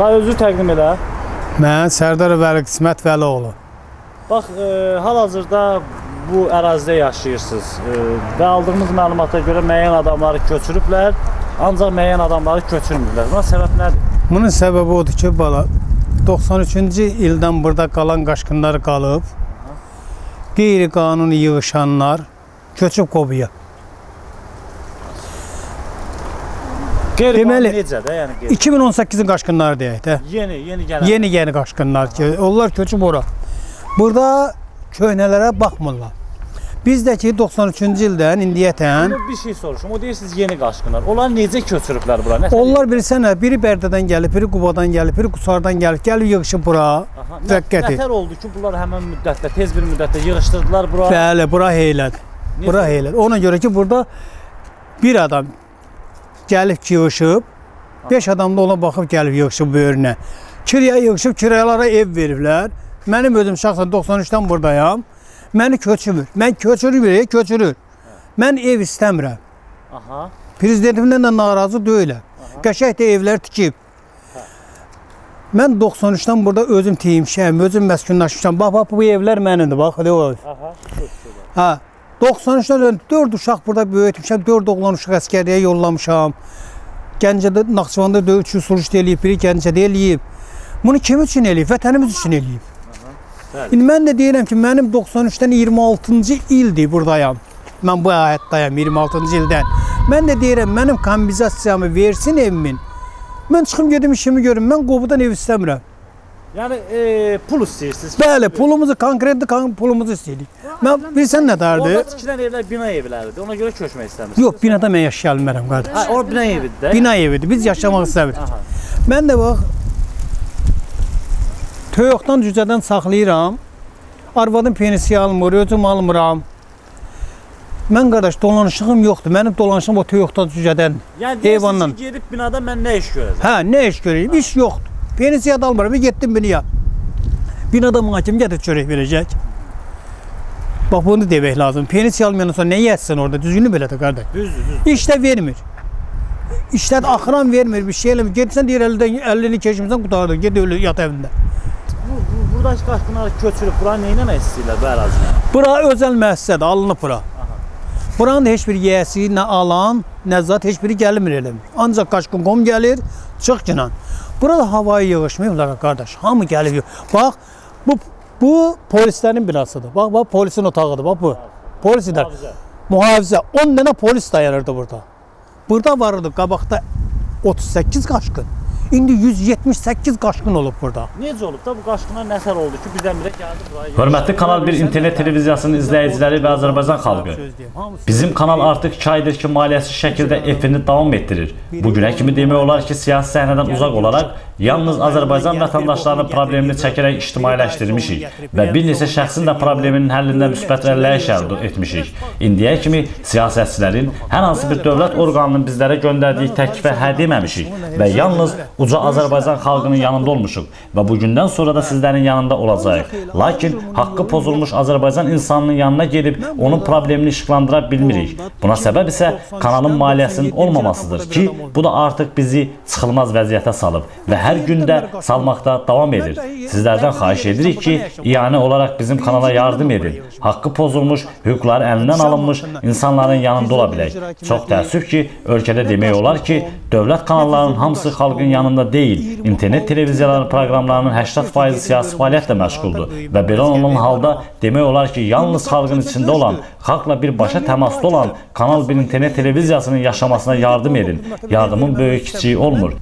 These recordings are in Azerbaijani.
Daha özü təqdim elə. Mən Sərdar Vəli Qismət Vəlioğlu. Bax, e, hal-hazırda bu ərazidə yaşayırsınız e, və aldığımız məlumata görə müəyyən adamları köçürüblər, ancaq müəyyən adamları köçürmürlər. Buna səbəb nədir? Bunun səbəbi odur ki, bala 93-cü ildən burada qalan qaçqınlar qalıb. Qeyri-qanuni yığışanlar köçüb Qobuya. Deməli- necə də, yəni qeyri 2018-in qaçqınları deyək də. yeni, yeni gələn. Yeni-yeni qaçqınlar ki, onlar köçüb ora. Burada köhnələrə baxmırlar. Bizdəki 93-cü ildən indiyətən bir şey soruşum. O deyirsiniz yeni qaçqınlar. Onlar necə köçürüblər bura? Nə? onlar bilirsən nə, biri Bərdədən gəlib, biri Qubadan gəlib, biri Qusardan gəlib, gəlib yığışıb bura. Müvəqqəti. nətər oldu ki, bunlar həmin müddətdə, tez bir müddətdə yığışdırdılar bura? Bəli, bura heylədir. Bura heylədir. Ona görə ki, burada bir adam gəlib ki, yığışıb, 5 adam da ona baxıb gəlib yığışıb böyrünə. Kiriyə yığışıb, kirayalara ev veriblər. Mənim özüm şəxsən 93-dən buradayam. Məni köçürür. Mən köçürür, köçürür. Mən ev istəmirəm. Aha. Prezidentimdən də narazı deyiləm. Qəşəng də evlər tikib. Mən 93-dən burada özüm teyimşəm, özüm məskunlaşmışam. Bax, bax bu evlər mənimdir, bax. hadi o. Aha. Çok güzel. Hə. 93-dən 4 uşaq burada böyütmüşəm, 4 oğlan uşaq əskəriyə yollamışam. Gəncədə Naxçıvanda döyüş usuluşdu eləyib, biri Gəncədə eləyib. Bunu kim üçün eləyib? Vətənimiz üçün eləyib. İndi mən də deyirəm ki, mənim 93-dən 26-cı ildir burdayam. Mən bu həyatdayam 26-cı ildən. Mən də deyirəm, mənim kompensasiyamı versin evimin. Mən çıxım gedim işimi görüm. Mən qobudan ev istəmirəm. Yəni e, pul istəyirsiniz. Bəli, pulumuzu konkret kan- pulumuzu istəyirik. Mən bilsən nə dərdi? Orada tikilən evlər bina evləridir. Ona görə köçmək istəmirsiniz. Yox, binada mən yaşaya bilmərəm qardaş. Ha, o bina evidir də. Bina evidir. Biz yaşamaq istəmirik. Mən də bax toyuqdan cücədən saxlayıram. Arvadım pensiya almır, özüm almıram. Mən qardaş dolanışığım yoxdur. Mənim dolanışım o toyuqdan cücədən. Yəni Heyvanla. deyirsiniz ki, gedib binada mən nə iş görəcəm? Hə, nə iş görəyim? İş yoxdur. Pensiya da almıram. Getdim binaya. Binada mənə kim gətirib çörək verəcək? Bax bunu demək lazım. Pensiya almayandan sonra nə yeyəsən orada? Düzgünü belədir qardaş. Düzdür, düzdür. İşdə vermir. İşdə axıran vermir, bir şey eləmir. Getsən deyir 50-dən 50-ni keçmirsən qutardı. Get öyle yat evində. Bu, bu buradakı qaçqınları köçürüb bura nə etmək istəyirlər bu əraziyə? Bura özəl müəssisədir, alınıb bura. Buranın da heç bir yiyəsi, nə alan, nə zat heç biri gəlmir elə. Ancaq qaçqın qom gəlir, çıx ginan. Burada havayı yığışmayıblar qardaş. Hamı gəlib. Bax, bu bu polislərin binasıdır. Bax, bax polisin otağıdır. Bax bu. Polislər. Mühafizə. Mühafizə 10 dənə polis dayanırdı burada. Burada vardı qabaqda 38 qaçqın. İndi 178 qaçqın olub burada. Necə olub da bu qaçqınlar nətər oldu ki, birdən-birə gəldi buraya? Hörmətli Kanal 1 internet televiziyasının izləyiciləri və Azərbaycan xalqı. Bizim kanal artıq 2 aydır ki, maliyyəsiz şəkildə efini davam etdirir. Bu günə kimi demək olar ki, siyasi səhnədən uzaq olaraq yalnız Azərbaycan vətəndaşlarının problemini çəkərək ictimailəşdirmişik və bir neçə şəxsin də probleminin həllində müsbət rəlləyiş əldə etmişik. İndiyə kimi siyasətçilərin hər hansı bir dövlət orqanının bizlərə göndərdiyi təklifə hə deməmişik və yalnız uca Azərbaycan xalqının yanında olmuşuq və bu gündən sonra da sizlərin yanında olacağıq. Lakin haqqı pozulmuş Azərbaycan insanının yanına gedib onun problemini işıqlandıra bilmirik. Buna səbəb isə kanalın maliyyəsinin olmamasıdır ki, bu da artıq bizi çıxılmaz vəziyyətə salıb və hər gün də salmaqda davam edir. Sizlərdən xahiş edirik ki, iyanə olaraq bizim kanala yardım edin. Haqqı pozulmuş, hüquqları əlindən alınmış insanların yanında ola bilək. Çox təəssüf ki, ölkədə demək olar ki, dövlət kanallarının hamısı xalqın yanında deyil. İnternet televiziyaları proqramlarının 80% siyasi fəaliyyətlə məşğuldur və belə olan halda demək olar ki, yalnız xalqın içində olan, xalqla birbaşa təmasda olan Kanal 1 internet televiziyasının yaşamasına yardım edin. Yardımın böyük kiçiyi olmur.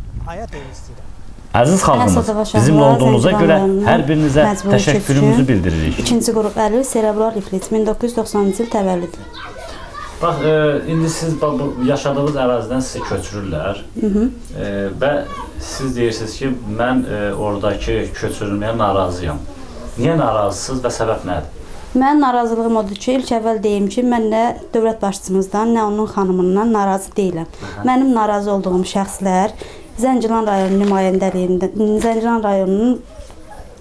Əziz xalqımız, bizimlə olduğunuza görə hər birinizə təşəkkürümüzü bildiririk. İkinci qrup əli serebral iflit 1990-cı il təvəllüdlü. Bax, e, indi siz bax, bu yaşadığınız ərazidən sizi köçürürlər. E, və siz deyirsiniz ki, mən e, oradakı köçürülməyə narazıyam. Niyə narazısınız və səbəb nədir? Mənim narazılığım odur ki, ilk əvvəl deyim ki, mən nə dövlət başçımızdan, nə onun xanımından narazı deyiləm. Mənim narazı olduğum şəxslər Zəngilan rayonu nümayəndəliyində, Zəngilan rayonunun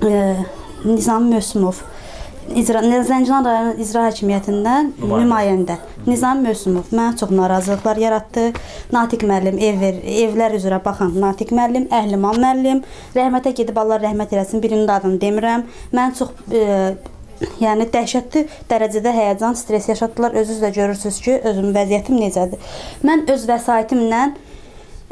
e, Nizam Mösümov icra Zəngilan rayonu icra hakimiyyətindən Nümayəndə. nümayəndə. Nizam Mövsümov mənə çox narazılıqlar yaratdı. Natiq müəllim, ev evlər üzrə baxan Natiq müəllim, Əhliman müəllim, rəhmətə gedib Allah rəhmət eləsin, birinin adını demirəm. Mən çox e, Yəni dəhşətli dərəcədə həyəcan, stres yaşatdılar. Özünüz də görürsüz ki, özümün vəziyyətim necədir. Mən öz vəsaitimlə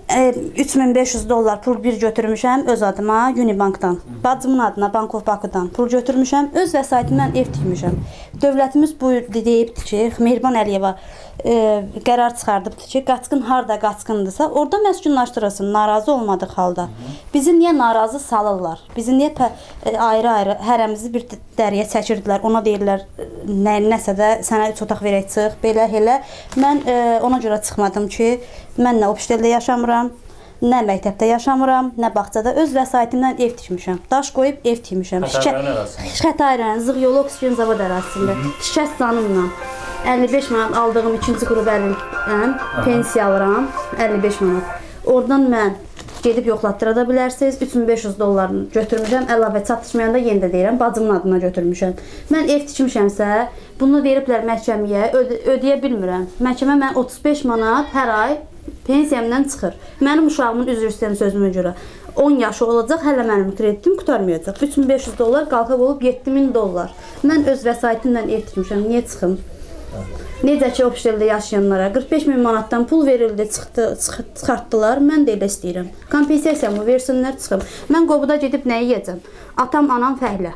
3500 dollar pul bir götürmüşəm öz adıma Unibankdan. Bacımın adına Bankov Bakıdan pul götürmüşəm. Öz vəsaitimdən ev tikmişəm. Dövlətimiz bu deyibdi ki, Mehriban Əliyeva e, qərar çıxardıbdı ki, qaçqın harda qaçqındırsa, orada məskunlaşdırılsın, narazı olmadıq halda. Bizi niyə narazı salırlar? Bizi niyə e, ayrı-ayrı hərəmizi bir dəriyə çəkirdilər. Ona deyirlər e, nə nəsə də sənə üç otaq verək çıx, belə elə. Mən e, ona görə çıxmadım ki, mən nə obşteldə yaşamıram, nə məktəbdə yaşamıram, nə bağçada öz vəsaitimdən ev tikmişəm. Daş qoyub ev tikmişəm. Xətaların arasında. Xətayrən, Zığ yolu oksigen zavod ərazisində. Şikəst canımla 55 manat aldığım ikinci qrup əlimdən pensiya alıram 55 manat. Oradan mən gedib yoxlatdıra da bilərsiniz. 3500 dollarını götürmüşəm. Əlavə çatışmayanda yenə də deyirəm, bacımın adına götürmüşəm. Mən ev tikmişəmsə, bunu veriblər məhkəməyə, ödə ödəyə bilmirəm. Məhkəmə mən 35 manat hər ay pensiyamdan çıxır. Mənim uşağımın üzr istəyirəm sözümə görə 10 yaşı olacaq, hələ mənim kreditim qurtarmayacaq. 3500 dollar qalxıb olub 7000 dollar. Mən öz vəsaitimlə ev tikmişəm. Niyə çıxım? Necə ki, obşteldə yaşayanlara 45 min manatdan pul verildi, çıxdı, çıx- çıxartdılar. Mən də elə istəyirəm. Kompensasiyamı versinlər, çıxım. Mən qobuda gedib nə yeyəcəm? Atam, anam fəhlə.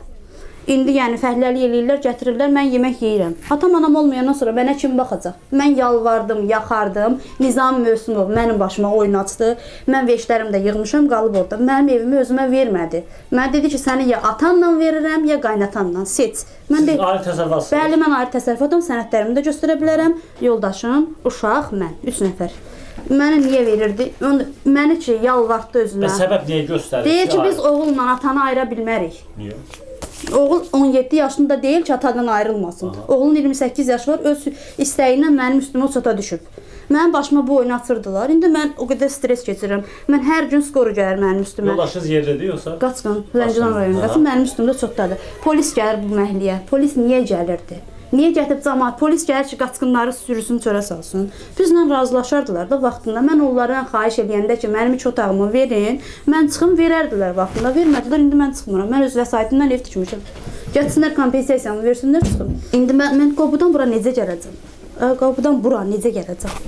İndi yəni fəhləlik eləyirlər, gətirirlər, mən yemək yeyirəm. Atam anam olmayandan sonra mənə kim baxacaq? Mən yalvardım, yaxardım. Nizam Mövsümov mənim başıma oyun açdı. Mən veşlərimi də yığmışam, qalıb orada. Mənim evimi özümə vermədi. Mən dedi ki, səni ya atanla verirəm, ya qaynatanla. Seç. Mən də Ayrı təsərrüfatsınız. Bəli, mən ayrı təsərrüfatım, sənədlərimi də göstərə bilərəm. Yoldaşım, uşaq, mən, 3 nəfər. Mənə niyə verirdi? Məni ki, yalvartdı özünə. Və səbəb niyə göstərir? Deyir ki, biz oğulla atanı ayıra bilmərik. Niyə? Oğul 17 yaşında deyil ki, atadan ayrılmasın. Oğlun 28 yaşı var, öz istəyi ilə mənim üstümə çata düşüb. Mənim başıma bu oyunu atırdılar. İndi mən o qədər stres keçirirəm. Mən hər gün skoru gəlir mənim üstümə. Yoldaşınız yerlidir yoxsa? Qaçqın, Zəngilan rayonunda. Aha. Mənim üstümdə çoxdadır. Polis gəlir bu məhəlləyə. Polis niyə gəlirdi? Niyə gətirib cəmaət polis gəlir ki, qaçqınları sürüsün çölə salsın? Bizlə razılaşardılar da vaxtında. Mən onlardan xahiş edəndə ki, mənim üç otağımı verin, mən çıxım verərdilər vaxtında. Vermədilər, indi mən çıxmıram. Mən öz vəsaitimdən ev tikmişəm. Getsinlər kompensasiyamı versinlər, çıxım. İndi mən mən Qobudan bura necə gələcəm? Ə, Qobudan bura necə gələcəm?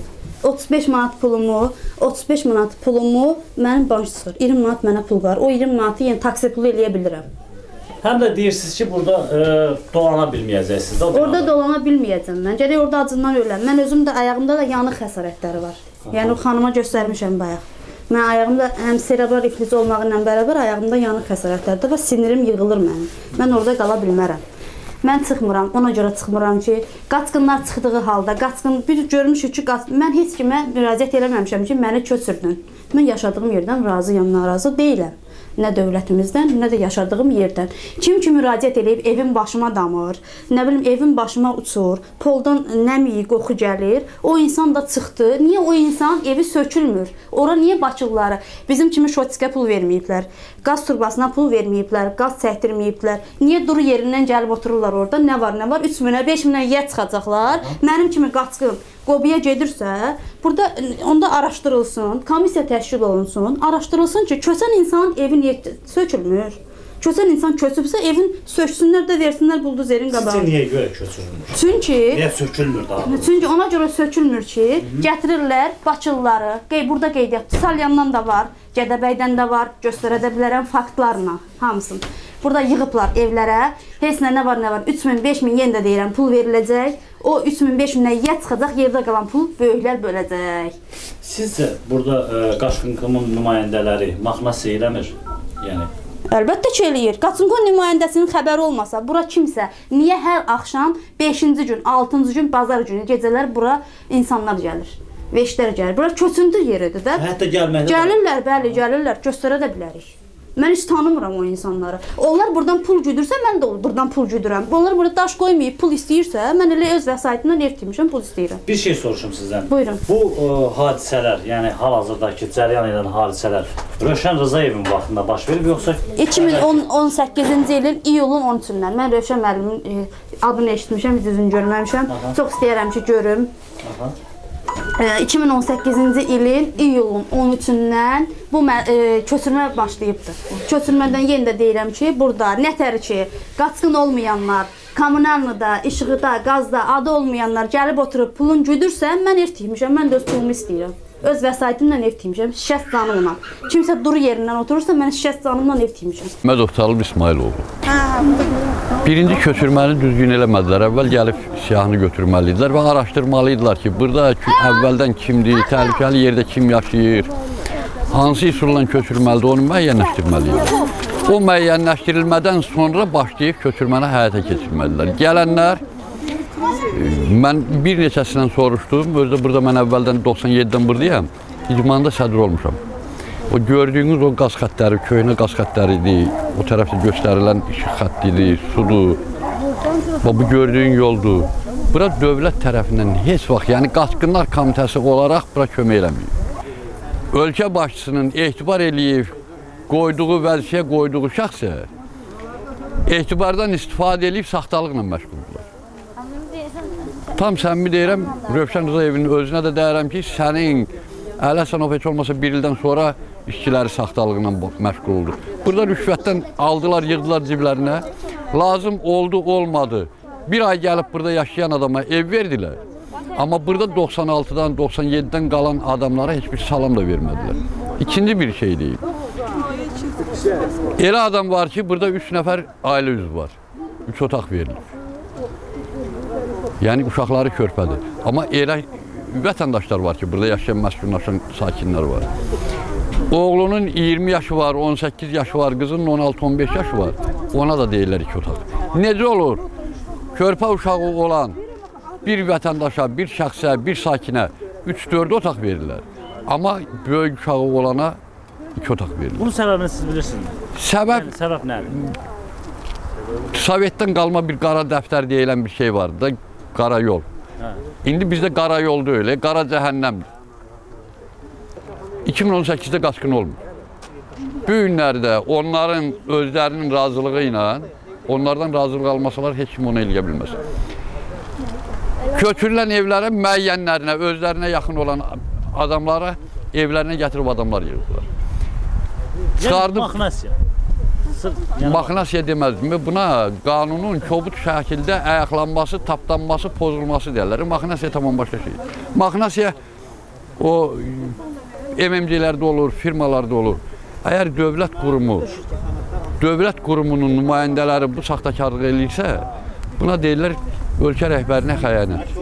35 manat pulumu, 35 manat pulumu mənim bank çıxır. 20 manat mənə pul var. O 20 manatı yenə taksi pulu eləyə bilirəm. Həm də deyirsiniz ki, burada e, dolana bilməyəcəksiniz. Orada dolana bilməyəcəm mən. Gərək orada acından öləm. Mən özüm də ayağımda da yanıq xəsarətləri var. Yəni xanıma göstərmişəm bayaq. Mən ayağımda həm serebral iflic olmağı ilə bərabər ayağımda yanıq xəsarətləri də var. Sinirim yığılır mənim. Mən orada qala bilmərəm. Mən çıxmıram. Ona görə çıxmıram ki, qaçqınlar çıxdığı halda, qaçqın bir görmüşük ki, qaç mən heç kimə müraciət eləməmişəm ki, məni köçürdün. Mən yaşadığım yerdən razıyam, narazı deyiləm. Nə dövlətimizdən, nə də yaşadığım yerdən. Kim ki müraciət eləyib evim başıma damır, nə bilim evim başıma uçur, poldan nəmi qoxu gəlir, o insan da çıxdı. Niyə o insan evi sökülmür? Ora niyə Bakılıları bizim kimi şotiskə pul verməyiblər? Qaz turbasına pul verməyiblər, qaz çəkdirməyiblər. Niyə duru yerindən gəlib otururlar orada? Nə var, nə var? 3000-ə, 5000-ə yer çıxacaqlar. Mənim kimi qaçqın Qobiyə gedirsə, burada onda araşdırılsın, komissiya təşkil olunsun, araşdırılsın ki, köçən insan evin yer- sökülmür. Köçən insan köçübsə evin söksünlər də versinlər buldozerin Sizcə qabağına. niyə görə köçürülmür? Çünki Niyə sökülmür daha? Çünki ona görə sökülmür ki, gətirirlər Bakılıları, qey burada qeydiyyat Salyandan da var, Gədəbəydən də var, göstərə də bilərəm faktlarla hamısını. Burada yığıblar evlərə. Heç nə nə var, nə var? 3000, 5000 yenə də deyirəm, pul veriləcək. O 3000, 5000-dən yer çıxacaq, yerdə qalan pul böyüklər böləcək. Sizcə burada e, Qaşqınqımın nümayəndələri maxnası eləmir? Yəni Əlbəttə ki, eləyir. Qaçınqon nümayəndəsinin xəbəri olmasa, bura kimsə niyə hər axşam 5-ci gün, 6-cı gün, bazar günü gecələr bura insanlar gəlir. Veşlər gəlir. Bura köçüntü yeridir də. hətta gəlməkdə Gəlirlər, bəli, gəlirlər. Göstərə də bilərik. Mən heç tanımıram o insanları. Onlar buradan pul güdürsə, mən də buradan pul güdürəm. Onlar burada daş qoymayıb pul istəyirsə, mən elə öz vəsaitimdən ev tikmişəm, pul istəyirəm. Bir şey soruşum sizdən. Buyurun. Bu ə, hadisələr, yəni hal-hazırdakı cərəyan edən hadisələr Rövşən Rızayevin vaxtında baş verib yoxsa 2018-ci ilin iyulun 13-dən mən Rövşən müəllimin e, adını eşitmişəm, üzünü görməmişəm. Çox istəyirəm ki, görüm. E, 2018-ci ilin iyulun 13-dən bu mə- e, köçürmə başlayıbdı. Köçürmədən yenə də deyirəm ki, burada nətər ki, qaçqın olmayanlar, kommunalnıda, işıqda, qazda adı olmayanlar gəlib oturub pulun güdürsə, mən ev tikmişəm, mən də öz pulumu istəyirəm. Öz vəsaitimlə ev tikmişəm, şikəst canımla. Kimsə duru yerindən oturursa, mən şikəst canımla ev tikmişəm. Mədov Talib İsmailoğlu. Birinci köçürməni düzgün eləmədilər. Əvvəl gəlib siyahını götürməli idilər və araşdırmalı idilər ki, burada əvvəldən kimdir, təhlükəli yerdə kim yaşayır, hansı üsulla köçürməlidir, onu müəyyənləşdirməliyik. O müəyyənləşdirilmədən sonra başlayıb köçürməni həyata keçirməlidirlər. Gələnlər Mən bir neçəsindən soruşdum. Özdə burada mən əvvəldən 97-dən buradayam. İcmanda sədr olmuşam. O gördüyünüz o qaz xəttləri, köhnə qaz xəttləridir. O tərəfdə göstərilən işıq xəttidir, sudur. Və bu gördüyün yoldur. Bura dövlət tərəfindən heç vaxt, yəni qaçqınlar komitəsi olaraq bura kömək eləmir. Ölkə başçısının etibar eləyib qoyduğu vəzifəyə qoyduğu şəxsə etibardan istifadə edib saxtalıqla məşğuldurlar. Tam səmimi deyirəm, Rövşən Rızayevin özünə də deyirəm ki, sənin Əli Həsənov heç olmasa bir ildən sonra işçiləri saxtalıqla məşğuldur. Burada rüşvətdən aldılar, yığdılar ciblərinə. Lazım oldu, olmadı. Bir ay gəlib burada yaşayan adama ev verdilər. Amma burada 96-dan, 97-dən qalan adamlara heç bir salam da vermədilər. İkinci bir şey deyim. Elə adam var ki, burada 3 nəfər ailə üzvü var. 3 otaq verilir. Yəni uşaqları körpədir. Amma elə vətəndaşlar var ki, burada yaşayan, məskunlaşan sakinlər var. Oğlunun 20 yaşı var, 18 yaşı var, qızının 16-15 yaşı var. Ona da deyirlər iki otaq. Necə olur? Körpə uşağı olan bir vətəndaşa, bir şəxsə, bir sakinə 3-4 otaq verirlər. Amma böyük uşağı olana iki otaq verilir. bunun səbəbini siz bilirsiniz? Səbəb Yəni səbəb nədir? Sovetdən qalma bir qara dəftər deyilən bir şey vardı da, qara yol. İndi bizdə qara yol deyil, qara cəhənnəmdir. 2018-də qaçqın olmur. Bu günlərdə onların özlərinin razılığı ilə onlardan razılıq almasalar heç kim onu eləyə bilməz. Köçürülən evlərə müəyyənlərinə, özlərinə yaxın olan adamlara evlərinə gətirib adamlar yığırdılar. Çıxardım. Maxnasiya. Sırf yəni Maxnasiya deməzdim. Buna qanunun kobud şəkildə ayaqlanması, tapdanması, pozulması deyirlər. Maxnasiya tamam başqa şey. Maxnasiya o MMC-lərdə olur, firmalarda olur. Əgər dövlət qurumu, dövlət qurumunun nümayəndələri bu saxtakarlıq eləyirsə, buna deyirlər ölkə rəhbərinə xəyanət.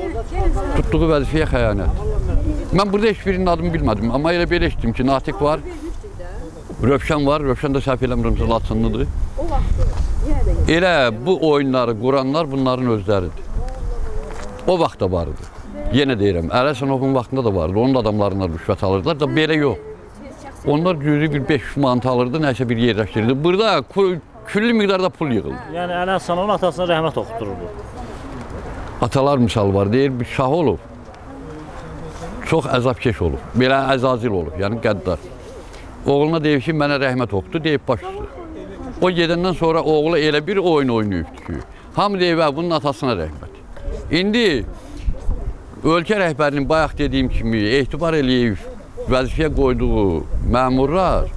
Tutduğu vəzifəyə xəyanət. Mən burada heç birinin adını bilmədim, amma elə belə eşitdim ki, Natiq var, Rövşən var, Rövşən də səhv eləmirəmsə Laçınlıdır. Elə bu oyunları quranlar bunların özləridir. O vaxt da var idi. Yenə deyirəm, Ələsənovun vaxtında da vardı. Onun da adamlarından rüşvət alırdılar da belə yox. Onlar cüzi bir 500 manat alırdı, nəsə bir yerləşdirirdi. Burada küllü miqdarda pul yığıldı. yəni Əli Həsənovun atasına rəhmət oxutdururdu. Atalar misal var, deyir bir şah olub. Çox əzabkeş olub. Belə əzazil olub, yəni qəddar. Oğluna deyir ki, mənə rəhmət oxudu, deyib baş üstə. O gedəndən sonra oğlu elə bir oyun oynayıbdı ki, hamı deyir, "Və, bunun atasına rəhmət. İndi ölkə rəhbərinin bayaq dediyim kimi etibar eləyib vəzifəyə qoyduğu məmurlar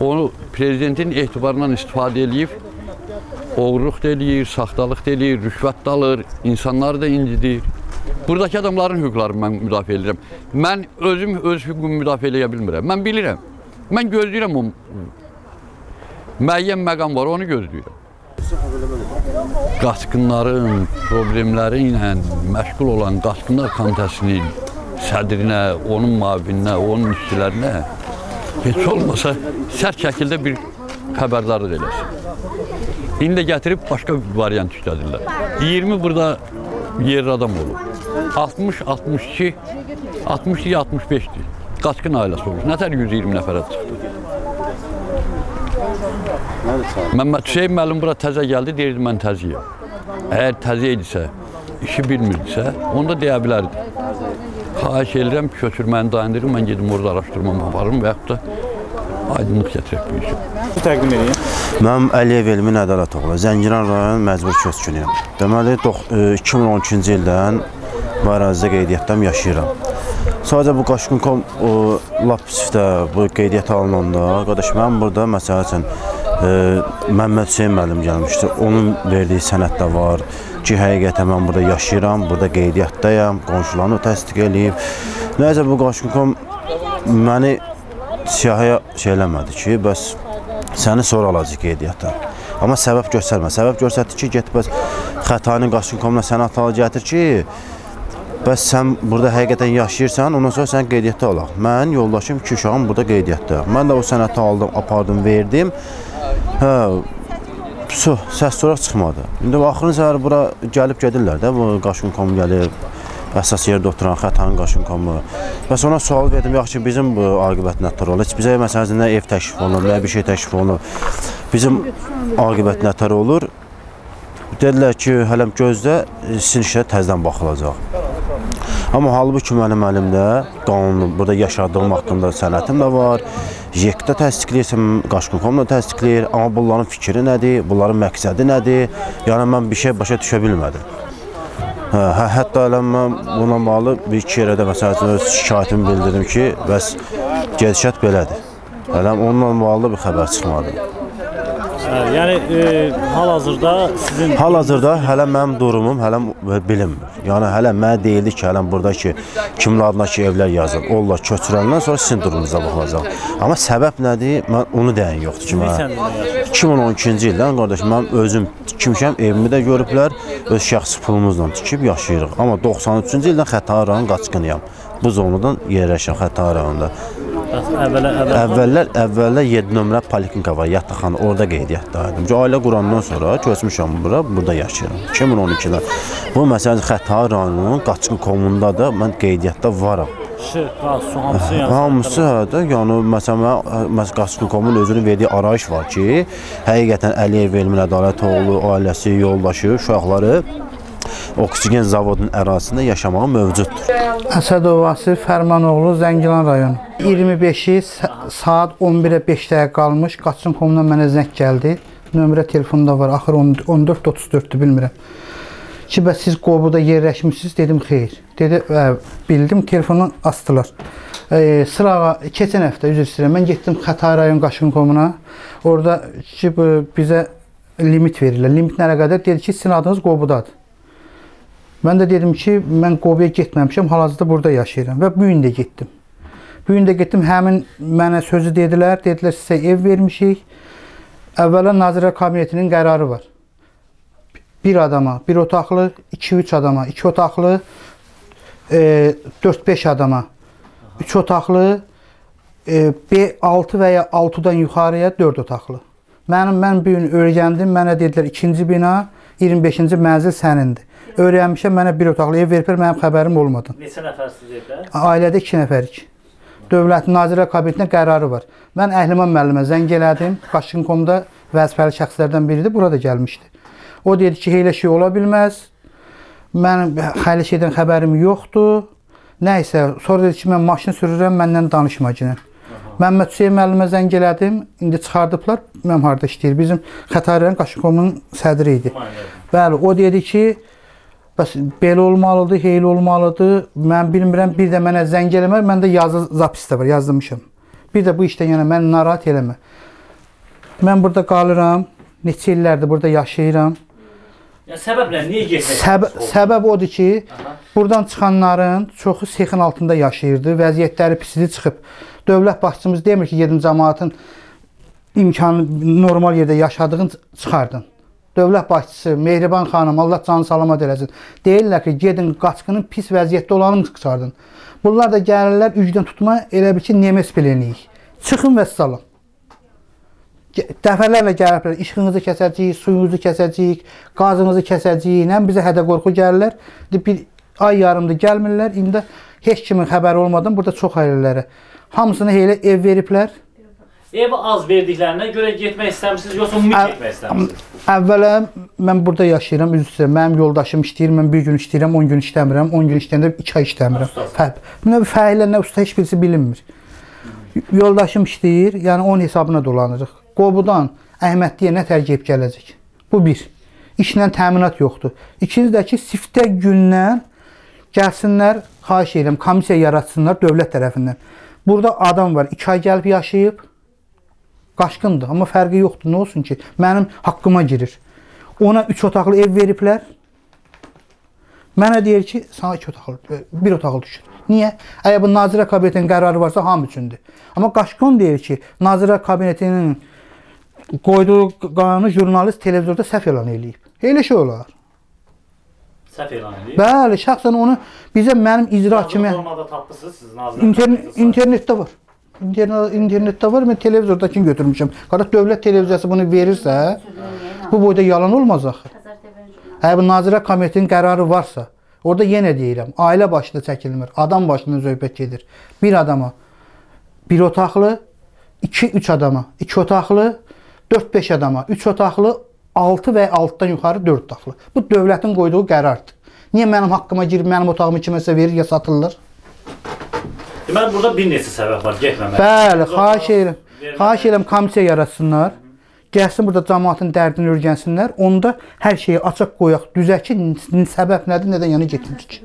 onu prezidentin etibarından istifadə eləyib oğurluq da eləyir, saxtalıq da eləyir, rüşvət də alır, insanları da incidir. Buradakı adamların hüquqlarını mən müdafiə edirəm. Mən özüm öz hüququmu müdafiə edə bilmirəm. Mən bilirəm. Mən gözləyirəm o müəyyən məqam var, onu gözləyirəm. Qaçqınların problemləri ilə məşğul olan Qaçqınlar Komitəsinin sədrinə, onun müavininə, onun işçilərinə heç olmasa sərt şəkildə bir xəbərdarlıq eləsin. İndi də gətirib başqa bir variant işlədirlər. 20 burada yerli adam olub. 60, 62, 62, 65-dir. Qaçqın ailəsi olmuş. Nətər 120 nəfərə çıxdı? Məmməd Hüseyn müəllim bura təzə gəldi, deyirdi mən təzəyəm. Əgər təzə idisə, işi bilmirdisə, onda deyə bilərdi. Xahiş edirəm, köçürməni dayandırın, mən gedim orada araşdırmamı aparım və yaxud da aydınlıq gətirək bu işə. Təqdim edin. Mənim Əliyev Elmin Ədalət oğlu, Zəngilan rayon məcbur köçkünüyəm. Deməli, dox- e, 2012-ci ildən bu ərazidə qeydiyyatdan yaşayıram. Sadəcə bu Qaşqınkom o lap psifdə bu qeydiyyat alınanda, qardaş mən burada məsəl üçün e, Məmməd Hüseyn müəllim gəlmişdi. Onun verdiyi sənəd də var ki, həqiqətən mən burada yaşayıram, burada qeydiyyatdayam, qonşularını təsdiq eləyib. Nəyəcə bu Qaşqınkom məni siyahıya şey eləmədi ki, bəs səni sonra alacaq qeydiyyata. Amma səbəb göstərmə. Səbəb göstərdi ki, get bəs xətanı Qaşqınkomla sənə atalı gətir ki, bəs sən burada həqiqətən yaşayırsan, ondan sonra sən qeydiyyatda olaq. Mən yoldaşım iki uşağım burada qeydiyyatda. Mən də o sənəti aldım, apardım, verdim. Hə, su, səs sonra çıxmadı. İndi axırın səhər bura gəlib gedirlər də, bu Qaşqınkom gəlir, əsas yerdə oturan xətanın Qaşqınkomu. Bəs ona sual verdim, yaxşı ki, bizim bu aqibət nətər olur? Heç bizə məsələn nə ev təklif olunur, nə bir şey təklif olunur. Bizim aqibət nətər olur? Dedilər ki, hələm gözlə, sizin işə təzədən baxılacaq. Amma halbuki mənim əlimdə qanun, burada yaşadığım haqqında sənətim də var. YEK də təsdiqləyirsən, Qaşqınkom da təsdiqləyir. Amma bunların fikri nədir, bunların məqsədi nədir? Yəni mən bir şey başa düşə bilmədim. Hə, hə, hətta elə mən buna bağlı bir iki yerə də məsəl üçün öz şikayətimi bildirdim ki, bəs gedişat belədir. Elə onunla bağlı bir xəbər çıxmadı. Hə, yəni e, hal-hazırda sizin Hal-hazırda hələ mənim durumum hələ bilinmir. Yəni hələ mənə deyildi ki, hələ buradakı kimin adına ki evlər yazılıb. Onlar köçürəndən sonra sizin durumunuza baxılacaq. Amma səbəb nədir? Mən onu deyən yoxdur ki, mən ildir yaşayırsınız? 2012-ci ildən qardaş mən özüm tikmişəm, evimi də görüblər, öz şəxsi pulumuzla tikib yaşayırıq. Amma 93-cü ildən Xətai rayon qaçqınıyam. Bu zonadan yerləşirəm Xətai rayonunda. Bəs Əvvələ əvvəl Əvvəllər əvvəllər 7 nömrə poliklinika var, yataqxana, orada qeydiyyatdaydım. Ki, ailə qurandan sonra köçmüşəm bura, burada yaşayıram. 2012-də. Bu məsələn Xətai rayonunun Qaçqın komunda da mən qeydiyyatda varam. işıq, qaz, su hamısı yəni. Hamısı də, yəni məsələn məs Qaçqın komunun özünün verdiyi arayış var ki, həqiqətən Əliyev Elmin Ədalətoğlu ailəsi, yoldaşı, uşaqları oksigen zavodunun ərazisində yaşamağı mövcuddur. Əsədov Vasif Fərmanoğlu, Zəngilan rayonu. 25-i sa- saat 11-ə 5 dəqiqə qalmış Qaçın komundan mənə zəng gəldi. Nömrə telefonda var, axır 14-34-dür, bilmirəm. Ki, bəs siz Qobuda yerləşmisiniz? Dedim, xeyr. Dedi, ə, bildim, telefonu asdılar. E, sırağa keçən həftə üzr istəyirəm. Mən getdim Xətai rayon Qaşın komuna. Orada ki, bizə limit verirlər. Limit nə qədər? Dedi ki, sizin adınız Qobudadır. Mən də dedim ki, mən Qobuya getməmişəm, hal-hazırda burada yaşayıram və bu gün də getdim. Bu gün də getdim, həmin mənə sözü dedilər, dedilər sizə ev vermişik. Əvvəla Nazirlər Kabinetinin qərarı var. Bir adama, bir otaqlı, 2-3 adama, 2 otaqlı, e, 4-5 adama, 3 otaqlı, e, 6 və ya 6-dan yuxarıya 4 otaqlı. Mənim mən bu gün öyrəndim, mənə dedilər ikinci bina, 25-ci mənzil sənindir. Öyrənmişəm, mənə bir otaqlı ev veriblər, mənim xəbərim olmadan. Neçə nəfərsiniz evdə? Ailədə 2 nəfərik. Dövlətin Nazirlər Kabinetinin qərarı var. Mən Əhliman müəllimə zəng elədim. Qaşınkomda vəzifəli şəxslərdən biridir, burada gəlmişdi. O dedi ki, elə şey ola bilməz. Mənim hələ şeydən xəbərim yoxdur. Nəysə, sonra dedi ki, mən maşın sürürəm, məndən danışma günə. Məmməd Hüseyn müəllimə zəng elədim. İndi çıxardıblar. Mən harda işləyir? Bizim Xətai Qaşınkomun sədri idi. Bəli, o dedi ki, Bəs belə olmalıdır, heyl olmalıdır. Mən bilmirəm, bir də mənə zəng eləmə, məndə yazı zapis də var, yazmışam. Bir də bu işdən yəni məni narahat eləmə. Mən burada qalıram, neçə illərdir burada yaşayıram. Ya səbəblər niyə getmək? Səbəb, səbəb odur ki, buradan çıxanların çoxu sexin altında yaşayırdı, vəziyyətləri pisliyi çıxıb. Dövlət başçımız demir ki, gedin cəmaatın imkanı normal yerdə yaşadığın çıxardın. Dövlət başçısı Mehriban xanım Allah canı salamat eləsin. Deyirlər ki, gedin qaçqının pis vəziyyətdə olanını çıxardın. Bunlar da gəlirlər ücdən tutma elə bil ki, Nemes biliniyik. Çıxın və salam. Dəfələrlə gəliblər, işığınızı kəsəcəyik, suyunuzu kəsəcəyik, qazınızı kəsəcəyik. Həm bizə hədə qorxu gəlirlər. Bir ay yarımdır gəlmirlər. İndi heç kimin xəbəri olmadan burada çox ailələrə. Hamısını elə ev veriblər. Ev az verdiklərinə görə getmək istəmirsiniz, yoxsa ümumi getmək istəmirsiniz? Əvvəla mən burada yaşayıram, üzr istəyirəm. Mənim yoldaşım işləyir, mən bir gün işləyirəm, 10 gün işləmirəm, 10 gün işləyəndə 2 ay işləmirəm. Fərq. Nə fəhilə, nə usta heç birisi bilinmir. Yoldaşım işləyir, yəni onun hesabına dolanırıq. Qobudan Əhmədliyə nə tərgib gələcək? Bu bir. İşlə təminat yoxdur. İkinci də ki, siftə gündən gəlsinlər, xahiş edirəm, komissiya yaratsınlar dövlət tərəfindən. Burada adam var, 2 ay gəlib yaşayıb, qaşqındır, amma fərqi yoxdur. Nə olsun ki, mənim haqqıma girir. Ona 3 otaqlı ev veriblər. Mənə deyir ki, sana 2 otaqlı, e, bir otaqlı düşür. Niyə? Əgər bu Nazirə Kabinetinin qərarı varsa hamı üçündür. Amma Qaşqon deyir ki, Nazirə Kabinetinin qoyduğu qanunu jurnalist televizorda səhv elan eləyib. Elə şey olar. Səhv elan edib. Bəli, şəxsən onu bizə mənim icra kimi formada tapmısınız siz Nazirə İnternet, internetdə var. İnternet, internetdə var. Mən televizordakını götürmüşəm. Qardaş dövlət televiziyası bunu verirsə, bu boyda yalan olmaz axı. Əgər bu Nazirə Komitetinin qərarı varsa, orada yenə deyirəm, ailə başında çəkilmir, adam başında söhbət gedir. Bir adama bir otaqlı, 2-3 adama 2 otaqlı, 4-5 adama 3 otaqlı, 6 və 6-dan yuxarı 4 otaqlı. Bu dövlətin qoyduğu qərardır. Niyə mənim haqqıma girib mənim otağımı kiməsə verir ya satırlar? Deməli burada bir neçə səbəb var getməmək. Bəli, xahiş edirəm. Xahiş edirəm komissiya yaratsınlar. Gəlsin burada cəmaatın dərdini öyrənsinlər. Onda hər şeyi açıq qoyaq, düzək ki, səbəb nədir, nədən yana getmirik.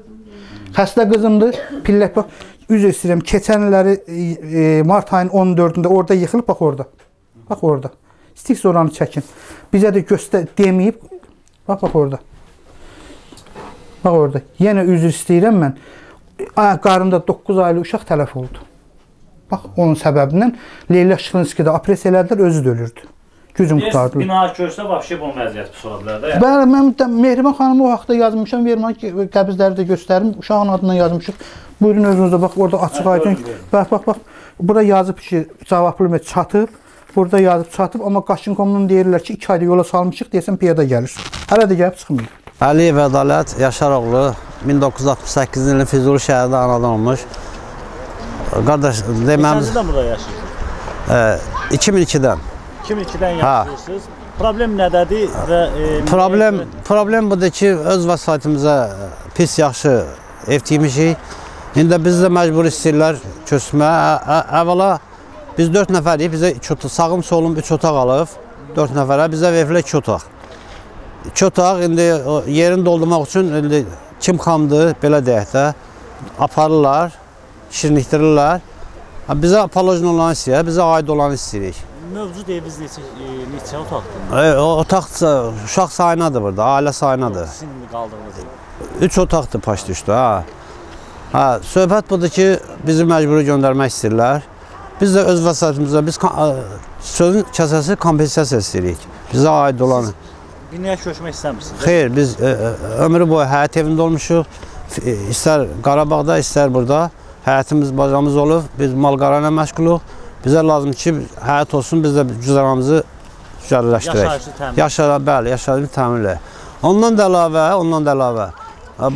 Xəstə qızımdır. Pillək bax, üzr istəyirəm. Keçən illəri e, e, mart ayının 14-də orada yıxılıb bax orada. Bax orada. İstəyirsə oranı çəkin. Bizə də göstər deməyib. Bax bax orada. Bax orada. Yenə üzr istəyirəm mən. Qarında 9 aylı uşaq tələf oldu. Bax onun səbəbindən Leyla Şıxlinskidə operasiya elədilər, özü də ölürdü. Gücüm Yes, qutardı. bina görsə vəbşi bu vəziyyət bilər də. yəni. Bəli, mən Mehriban xanımı o vaxtda yazmışam, vermə qəbizləri də göstərim. Uşağın adından yazmışıq. Buyurun özünüzdə bax orada açıq aydın. buyurun, buyurun. Bax bax bax. Burada yazıb ki, cavablı çatıb. Burada yazıb çatıb, amma Qaşınkomdan deyirlər ki, 2 ayda yola salmışıq, deyəsən piyada gəlir. Hələ də gəlib çıxmır. Əliyev Ədalət Yaşaroğlu 1968-ci ilin Füzuli şəhərində anadan olmuş. Qardaş, deməmiz Neçənizdən burada yaşayırsınız? 2002-dən. 2002-dən Ha. yaşayırsınız. Problem nədədir və e, Problem problem budur ki, öz vəsaitimizə pis yaxşı ev tikmişik. İndi biz də məcbur istəyirlər köçməyə. Ə- ə- Əvvəla biz 4 nəfərik, bizə 2 otaq, sağım solum 3 otaq alıb. 4 nəfərə bizə veriblər 2 otaq. 2 otaq indi yerini doldurmaq üçün indi kim xamdır, belə deyək də, aparırlar, şirinlikdirirlər. Bizə apolojin olan istəyir, bizə aid olanı istəyirik. mövcud eviniz neçə e, neçə otaqdır? E, o otaq uşaq sayınadır burada, ailə sayınadır. Sizin qaldığınız ev. 3 otaqdır paş düşdü ha. Ha, söhbət budur ki, bizi məcburi göndərmək istəyirlər. Biz də öz vəsaitimizə biz ə, sözün kəsəsi kompensasiya istəyirik. Bizə aid olan. Binaya köçmək istəmirsiniz? Xeyr, biz ə, ə, ömrü boyu həyat evində olmuşuq. Ə, İstər Qarabağda, istər burada həyatımız, bacamız olub. Biz mal-qara ilə məşğuluq. Bizə lazım ki, həyat olsun, biz də. Yaşayışı təmin. Yaşara, bəli, yaşayışını təmin edək. Ondan da əlavə, ondan da əlavə.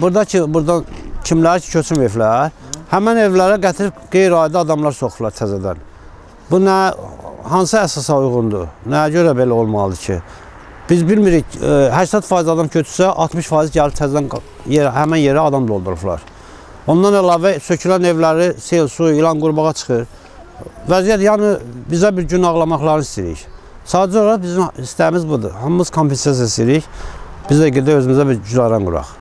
Buradakı burdan kimlər ki köçüm evlər, həmin evlərə gətirib qeyri-adi adamlar soxurlar təzədən. Bu nə hansı əsasa uyğundur? Nəyə görə belə olmalıdır ki? Biz bilmirik, e, 80% adam köçsə, 60% gəlib təzədən yer, həmin yerə adam doldururlar. Ondan əlavə sökülən evləri sel, su, ilan qurbağa çıxır. Vəziyyət yəni bizə bir gün ağlamaqlarını istəyirik. Sadəcə olaraq bizim istəyimiz budur. Hamımız kompensasiya istəyirik. Biz də gedək özümüzə bir güzaran quraq.